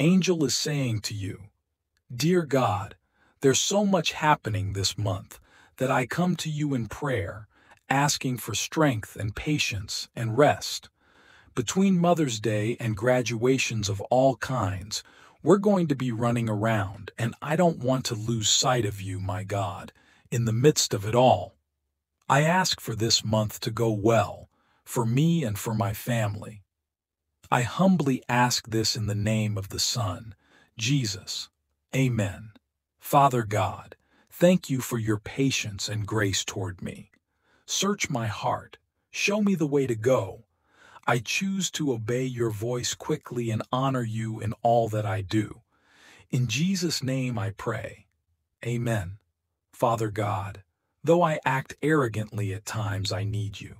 Angel is saying to you, Dear God, there's so much happening this month that I come to you in prayer, asking for strength and patience and rest. Between Mother's Day and graduations of all kinds, we're going to be running around, and I don't want to lose sight of you, my God, in the midst of it all. I ask for this month to go well, for me and for my family. I humbly ask this in the name of the Son, Jesus. Amen. Father God, thank you for your patience and grace toward me. Search my heart. Show me the way to go. I choose to obey your voice quickly and honor you in all that I do. In Jesus' name I pray. Amen. Father God, though I act arrogantly at times, I need you.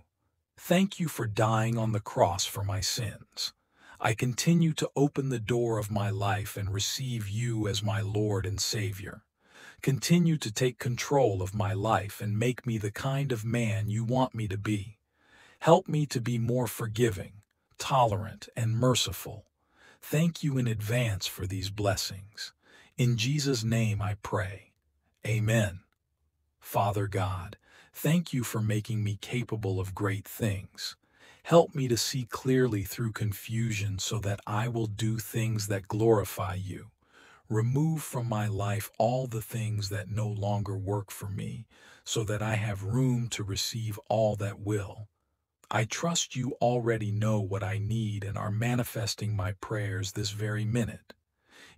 Thank you for dying on the cross for my sins. I continue to open the door of my life and receive you as my Lord and Savior. Continue to take control of my life and make me the kind of man you want me to be. Help me to be more forgiving, tolerant, and merciful. Thank you in advance for these blessings. In Jesus' name I pray. Amen. Father God, thank you for making me capable of great things. Help me to see clearly through confusion so that I will do things that glorify you. Remove from my life all the things that no longer work for me, so that I have room to receive all that will. I trust you already know what I need and are manifesting my prayers this very minute.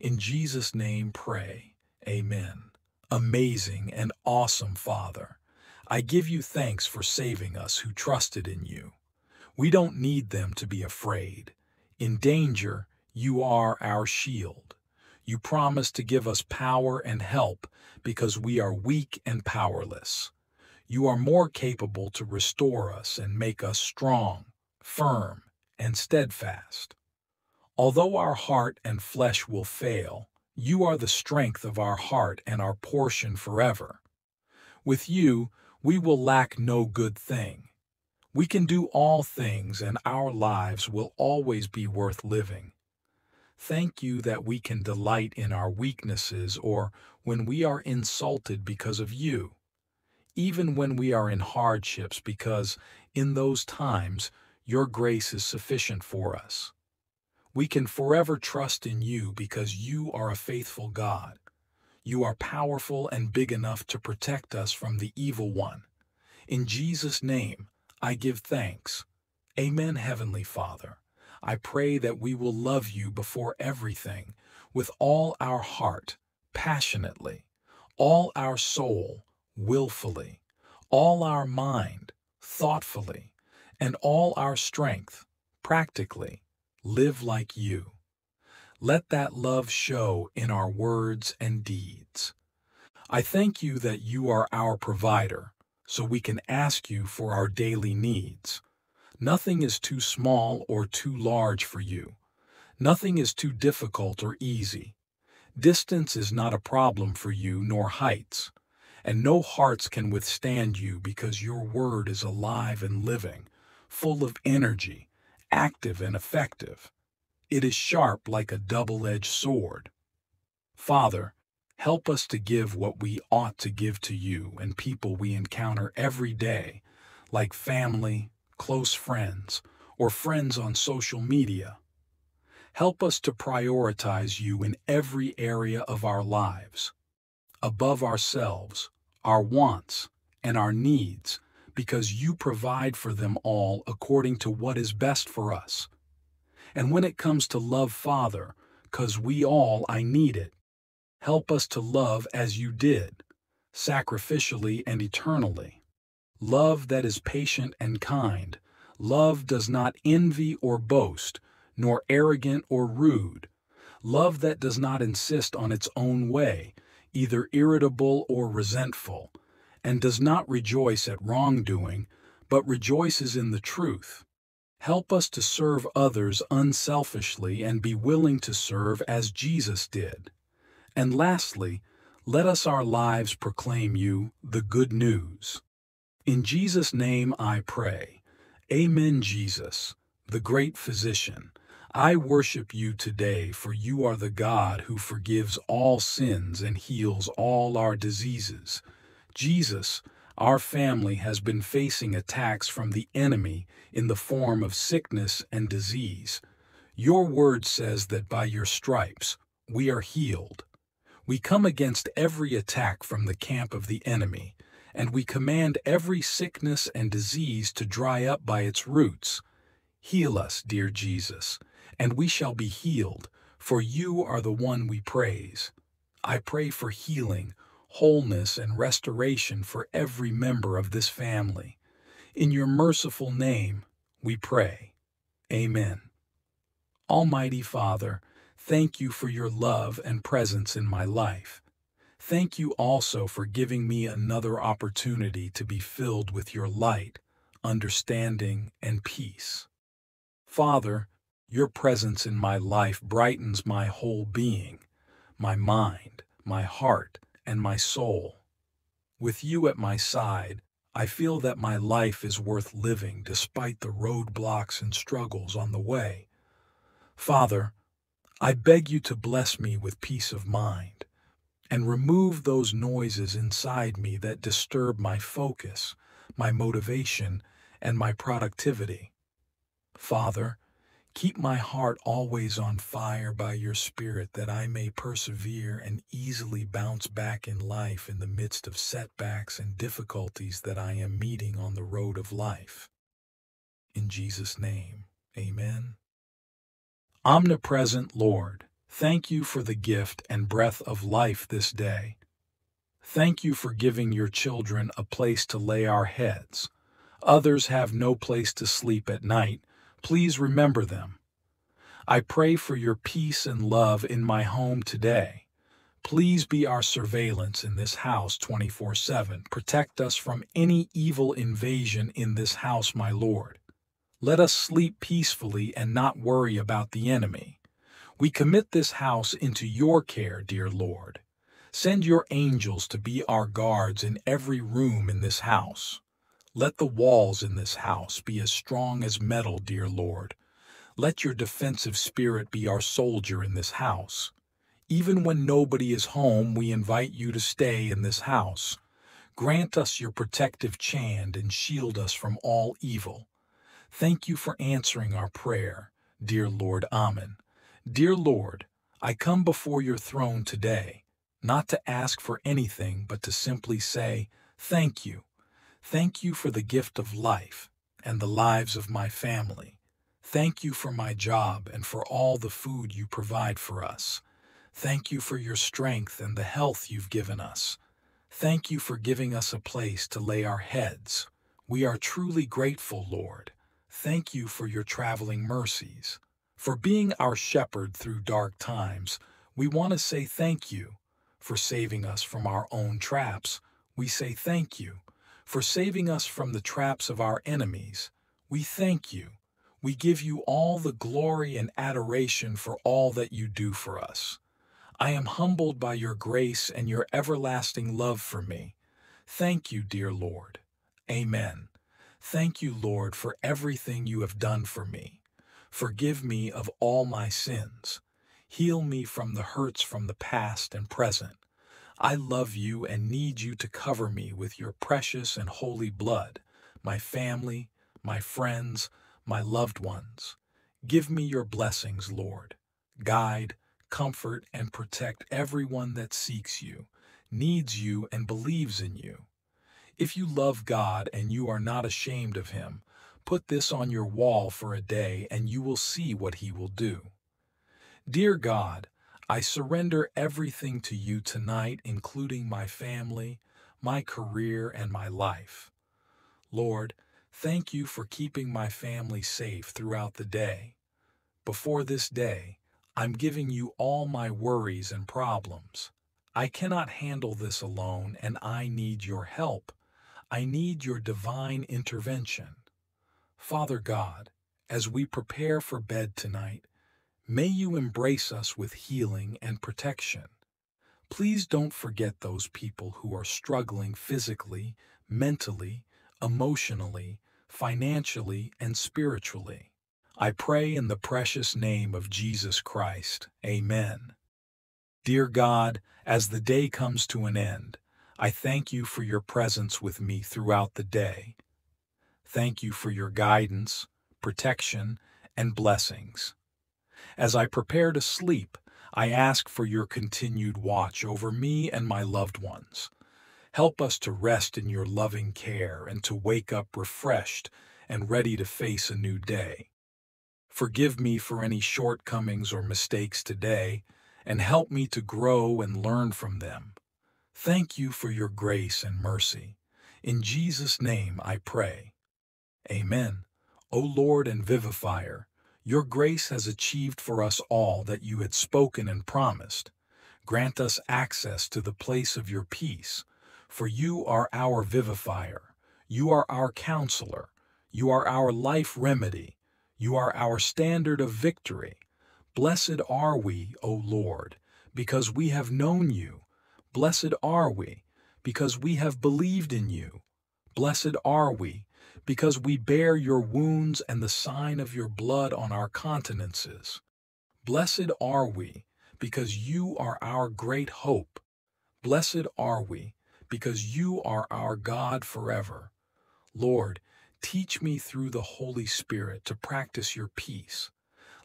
In Jesus' name pray. Amen. Amazing and awesome Father, I give you thanks for saving us who trusted in you. We don't need them to be afraid. In danger, you are our shield. You promise to give us power and help because we are weak and powerless. You are more capable to restore us and make us strong, firm, and steadfast. Although our heart and flesh will fail, you are the strength of our heart and our portion forever. With you, we will lack no good thing. We can do all things and our lives will always be worth living. Thank you that we can delight in our weaknesses or when we are insulted because of you. Even when we are in hardships because in those times your grace is sufficient for us. We can forever trust in you because you are a faithful God. You are powerful and big enough to protect us from the evil one. In Jesus' name, I give thanks. Amen, Heavenly Father. I pray that we will love you before everything, with all our heart, passionately, all our soul, willfully, all our mind, thoughtfully, and all our strength, practically, live like you. Let that love show in our words and deeds. I thank you that you are our provider, so we can ask you for our daily needs. Nothing is too small or too large for you. Nothing is too difficult or easy. Distance is not a problem for you, nor heights. And no hearts can withstand you because your word is alive and living, full of energy, active and effective. It is sharp like a double-edged sword. Father, Help us to give what we ought to give to you and people we encounter every day, like family, close friends, or friends on social media. Help us to prioritize you in every area of our lives, above ourselves, our wants, and our needs, because you provide for them all according to what is best for us. And when it comes to love Father, because we all I need it, Help us to love as you did, sacrificially and eternally. Love that is patient and kind. Love does not envy or boast, nor arrogant or rude. Love that does not insist on its own way, either irritable or resentful, and does not rejoice at wrongdoing, but rejoices in the truth. Help us to serve others unselfishly and be willing to serve as Jesus did. And lastly, let us our lives proclaim you the good news. In Jesus' name I pray. Amen, Jesus, the great physician. I worship you today, for you are the God who forgives all sins and heals all our diseases. Jesus, our family has been facing attacks from the enemy in the form of sickness and disease. Your word says that by your stripes we are healed. We come against every attack from the camp of the enemy, and we command every sickness and disease to dry up by its roots. Heal us, dear Jesus and we shall be healed, for you are the one we praise. I pray for healing, wholeness, and restoration for every member of this family. In your merciful name, we pray. Amen. Almighty Father, thank you for your love and presence in my life. Thank you also for giving me another opportunity to be filled with your light, understanding, and peace. Father, your presence in my life brightens my whole being, my mind, my heart, and my soul. With you at my side, I feel that my life is worth living despite the roadblocks and struggles on the way. Father, I beg you to bless me with peace of mind and remove those noises inside me that disturb my focus, my motivation, and my productivity. Father, Keep my heart always on fire by your Spirit that I may persevere and easily bounce back in life in the midst of setbacks and difficulties that I am meeting on the road of life. In Jesus' name, amen. Omnipresent Lord, thank you for the gift and breath of life this day. Thank you for giving your children a place to lay our heads. Others have no place to sleep at night Please remember them. I pray for your peace and love in my home today. Please be our surveillance in this house 24 7. Protect us from any evil invasion in this house, my Lord. Let us sleep peacefully and not worry about the enemy. We commit this house into your care, dear Lord. Send your angels to be our guards in every room in this house. Let the walls in this house be as strong as metal, dear Lord. Let your defensive spirit be our soldier in this house. Even when nobody is home, we invite you to stay in this house. Grant us your protective chand and shield us from all evil. Thank you for answering our prayer, dear Lord Amen. Dear Lord, I come before your throne today, not to ask for anything, but to simply say, Thank you. Thank you for the gift of life and the lives of my family. Thank you for my job and for all the food you provide for us. Thank you for your strength and the health you've given us. Thank you for giving us a place to lay our heads. We are truly grateful, Lord. Thank you for your traveling mercies. For being our shepherd through dark times, we want to say thank you. For saving us from our own traps, we say thank you for saving us from the traps of our enemies. We thank you. We give you all the glory and adoration for all that you do for us. I am humbled by your grace and your everlasting love for me. Thank you, dear Lord. Amen. Thank you, Lord, for everything you have done for me. Forgive me of all my sins. Heal me from the hurts from the past and present. I love you and need you to cover me with your precious and holy blood, my family, my friends, my loved ones. Give me your blessings, Lord. Guide, comfort, and protect everyone that seeks you, needs you, and believes in you. If you love God and you are not ashamed of him, put this on your wall for a day and you will see what he will do. Dear God, I surrender everything to you tonight, including my family, my career, and my life. Lord, thank you for keeping my family safe throughout the day. Before this day, I'm giving you all my worries and problems. I cannot handle this alone, and I need your help. I need your divine intervention. Father God, as we prepare for bed tonight, May you embrace us with healing and protection. Please don't forget those people who are struggling physically, mentally, emotionally, financially, and spiritually. I pray in the precious name of Jesus Christ. Amen. Dear God, as the day comes to an end, I thank you for your presence with me throughout the day. Thank you for your guidance, protection, and blessings. As I prepare to sleep, I ask for your continued watch over me and my loved ones. Help us to rest in your loving care and to wake up refreshed and ready to face a new day. Forgive me for any shortcomings or mistakes today, and help me to grow and learn from them. Thank you for your grace and mercy. In Jesus' name I pray. Amen. O Lord and Vivifier, your grace has achieved for us all that you had spoken and promised. Grant us access to the place of your peace, for you are our vivifier, you are our counselor, you are our life remedy, you are our standard of victory. Blessed are we, O Lord, because we have known you. Blessed are we, because we have believed in you. Blessed are we, because we bear your wounds and the sign of your blood on our countenances. Blessed are we, because you are our great hope. Blessed are we, because you are our God forever. Lord, teach me through the Holy Spirit to practice your peace.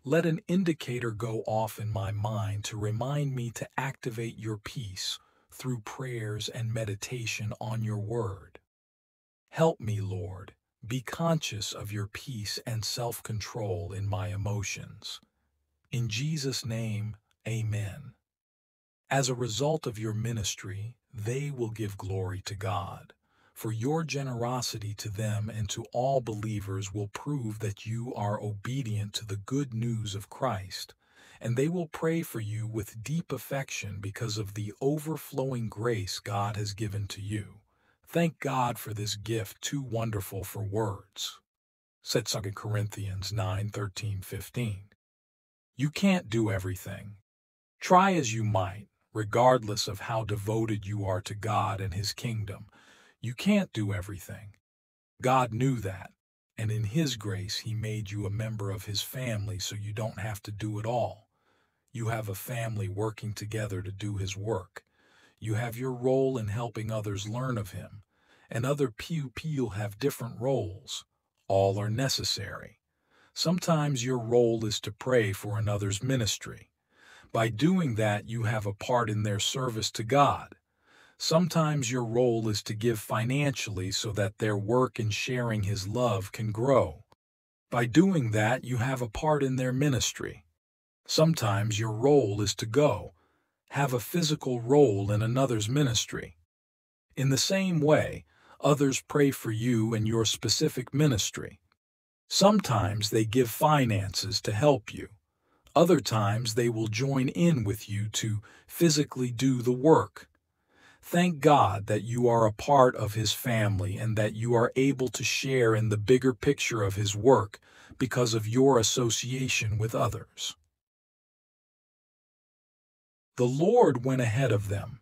Let an indicator go off in my mind to remind me to activate your peace through prayers and meditation on your word. Help me, Lord, be conscious of your peace and self-control in my emotions. In Jesus' name, amen. As a result of your ministry, they will give glory to God, for your generosity to them and to all believers will prove that you are obedient to the good news of Christ and they will pray for you with deep affection because of the overflowing grace God has given to you. Thank God for this gift too wonderful for words. Said 2 Corinthians 9, 13, 15. You can't do everything. Try as you might, regardless of how devoted you are to God and His kingdom. You can't do everything. God knew that, and in His grace He made you a member of His family so you don't have to do it all. You have a family working together to do his work. You have your role in helping others learn of him, and other Pew people have different roles. All are necessary. Sometimes your role is to pray for another's ministry. By doing that, you have a part in their service to God. Sometimes your role is to give financially so that their work in sharing His love can grow. By doing that, you have a part in their ministry. Sometimes your role is to go, have a physical role in another's ministry. In the same way, others pray for you and your specific ministry. Sometimes they give finances to help you. Other times they will join in with you to physically do the work. Thank God that you are a part of His family and that you are able to share in the bigger picture of His work because of your association with others. The Lord went ahead of them.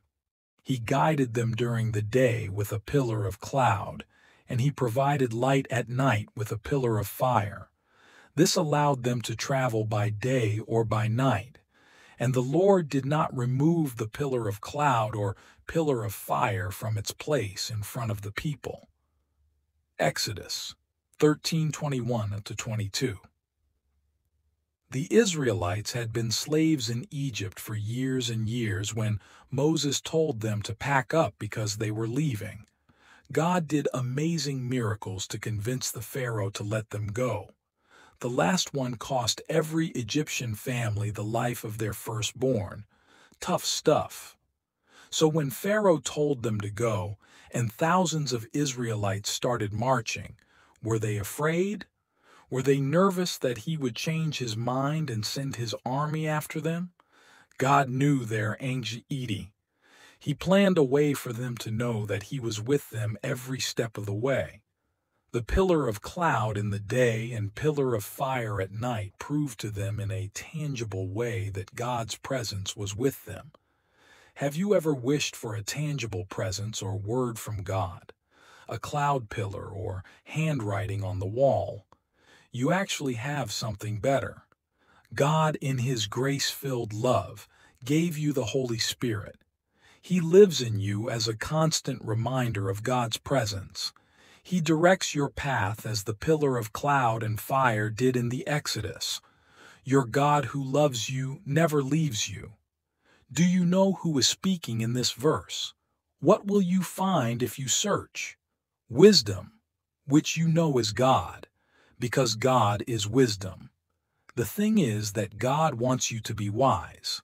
He guided them during the day with a pillar of cloud, and he provided light at night with a pillar of fire. This allowed them to travel by day or by night. And the Lord did not remove the pillar of cloud or pillar of fire from its place in front of the people. Exodus 13:21 to 22. The Israelites had been slaves in Egypt for years and years when Moses told them to pack up because they were leaving. God did amazing miracles to convince the Pharaoh to let them go. The last one cost every Egyptian family the life of their firstborn. Tough stuff. So when Pharaoh told them to go, and thousands of Israelites started marching, were they afraid? Were they nervous that he would change his mind and send his army after them? God knew their anxiety. He planned a way for them to know that he was with them every step of the way. The pillar of cloud in the day and pillar of fire at night proved to them in a tangible way that God's presence was with them. Have you ever wished for a tangible presence or word from God? A cloud pillar or handwriting on the wall? You actually have something better. God, in His grace-filled love, gave you the Holy Spirit. He lives in you as a constant reminder of God's presence. He directs your path as the pillar of cloud and fire did in the Exodus. Your God who loves you never leaves you. Do you know who is speaking in this verse? What will you find if you search? Wisdom, which you know is God, because God is wisdom. The thing is that God wants you to be wise.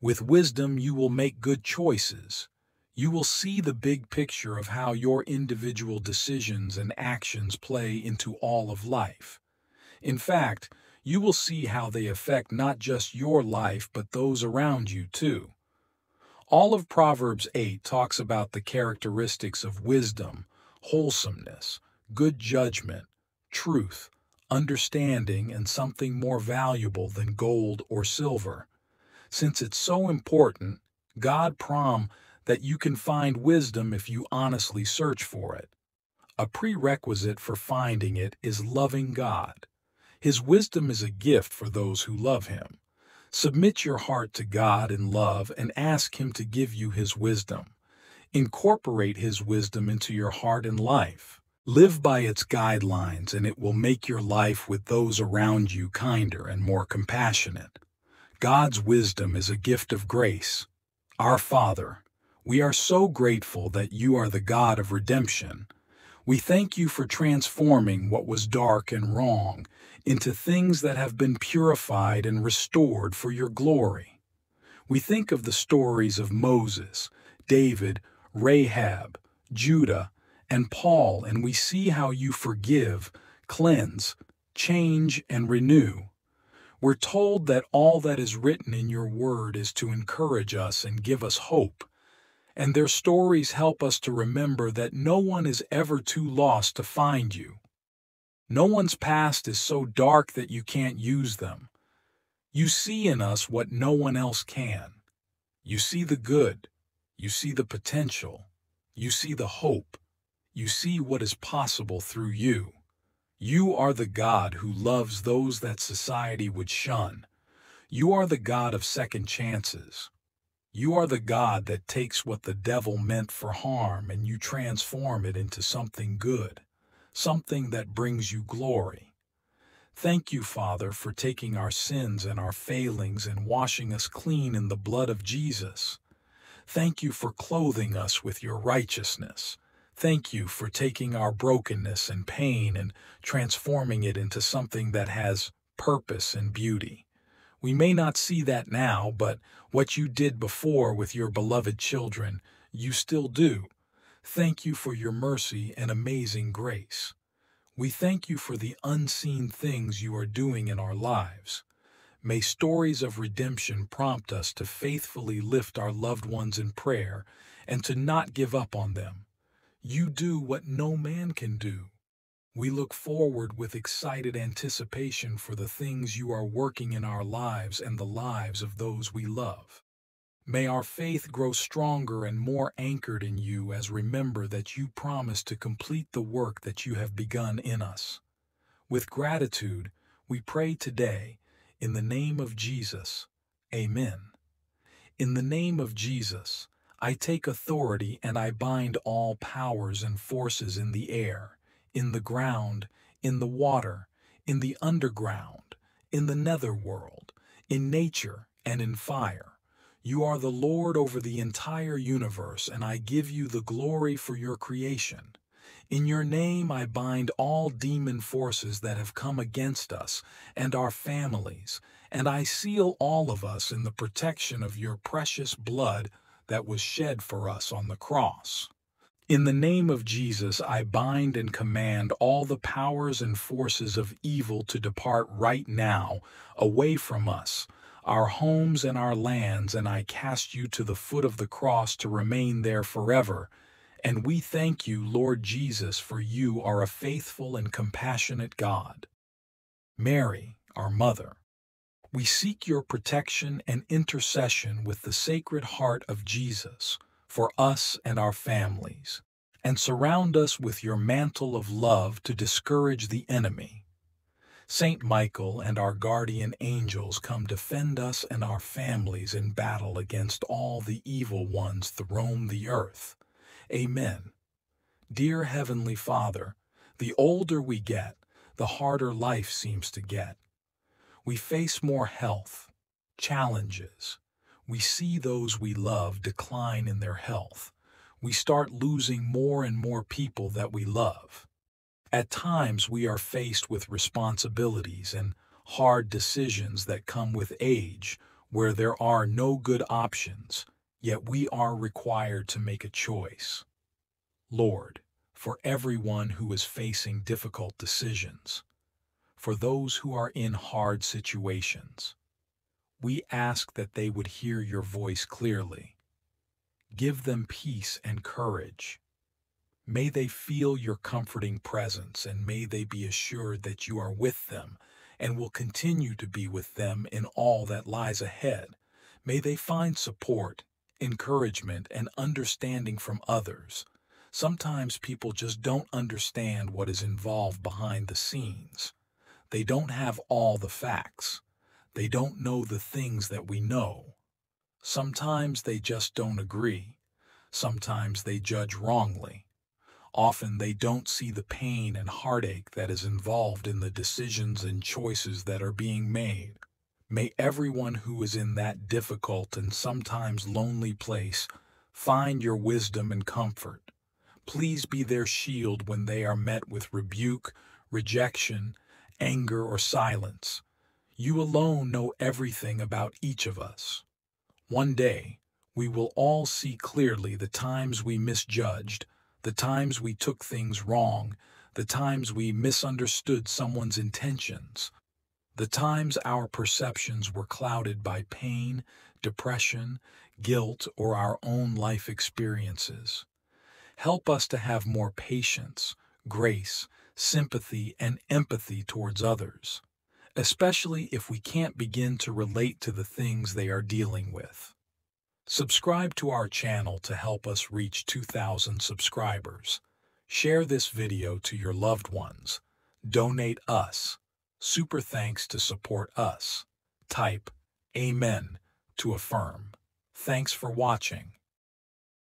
With wisdom, you will make good choices. You will see the big picture of how your individual decisions and actions play into all of life. In fact, you will see how they affect not just your life but those around you too. All of Proverbs 8 talks about the characteristics of wisdom, wholesomeness, good judgment, truth, understanding, and something more valuable than gold or silver. Since it's so important, God prom that you can find wisdom if you honestly search for it. A prerequisite for finding it is loving God. His wisdom is a gift for those who love Him. Submit your heart to God in love and ask Him to give you His wisdom. Incorporate His wisdom into your heart and life. Live by its guidelines and it will make your life with those around you kinder and more compassionate. God's wisdom is a gift of grace. Our Father, we are so grateful that you are the God of redemption. We thank you for transforming what was dark and wrong into things that have been purified and restored for your glory. We think of the stories of Moses, David, Rahab, Judah, and Paul, and we see how you forgive, cleanse, change, and renew. We're told that all that is written in your word is to encourage us and give us hope. And their stories help us to remember that no one is ever too lost to find you. No one's past is so dark that you can't use them. You see in us what no one else can. You see the good. You see the potential. You see the hope. You see what is possible through you. You are the God who loves those that society would shun. You are the God of second chances. You are the God that takes what the devil meant for harm and you transform it into something good something that brings you glory. Thank you, Father, for taking our sins and our failings and washing us clean in the blood of Jesus. Thank you for clothing us with your righteousness. Thank you for taking our brokenness and pain and transforming it into something that has purpose and beauty. We may not see that now, but what you did before with your beloved children, you still do. Thank you for your mercy and amazing grace. We thank you for the unseen things you are doing in our lives. May stories of redemption prompt us to faithfully lift our loved ones in prayer and to not give up on them. You do what no man can do. We look forward with excited anticipation for the things you are working in our lives and the lives of those we love. May our faith grow stronger and more anchored in you as remember that you promise to complete the work that you have begun in us. With gratitude, we pray today, in the name of Jesus, Amen. In the name of Jesus, I take authority and I bind all powers and forces in the air, in the ground, in the water, in the underground, in the netherworld, in nature, and in fire. You are the Lord over the entire universe, and I give you the glory for your creation. In your name I bind all demon forces that have come against us and our families, and I seal all of us in the protection of your precious blood that was shed for us on the cross. In the name of Jesus, I bind and command all the powers and forces of evil to depart right now, away from us, our homes and our lands, and I cast you to the foot of the cross to remain there forever. And we thank you, Lord Jesus, for you are a faithful and compassionate God. Mary, our Mother, we seek your protection and intercession with the Sacred Heart of Jesus for us and our families, and surround us with your mantle of love to discourage the enemy Saint Michael and our guardian angels come defend us and our families in battle against all the evil ones that roam the earth. Amen. Dear Heavenly Father, the older we get, the harder life seems to get. We face more health, challenges. We see those we love decline in their health. We start losing more and more people that we love. At times, we are faced with responsibilities and hard decisions that come with age, where there are no good options, yet we are required to make a choice. Lord, for everyone who is facing difficult decisions, for those who are in hard situations, we ask that they would hear your voice clearly. Give them peace and courage May they feel your comforting presence, and may they be assured that you are with them and will continue to be with them in all that lies ahead. May they find support, encouragement, and understanding from others. Sometimes people just don't understand what is involved behind the scenes. They don't have all the facts. They don't know the things that we know. Sometimes they just don't agree. Sometimes they judge wrongly. Often they don't see the pain and heartache that is involved in the decisions and choices that are being made. May everyone who is in that difficult and sometimes lonely place find your wisdom and comfort. Please be their shield when they are met with rebuke, rejection, anger, or silence. You alone know everything about each of us. One day, we will all see clearly the times we misjudged, the times we took things wrong, the times we misunderstood someone's intentions, the times our perceptions were clouded by pain, depression, guilt, or our own life experiences. Help us to have more patience, grace, sympathy, and empathy towards others, especially if we can't begin to relate to the things they are dealing with. Subscribe to our channel to help us reach 2,000 subscribers. Share this video to your loved ones. Donate us. Super thanks to support us. Type Amen to affirm. Thanks for watching.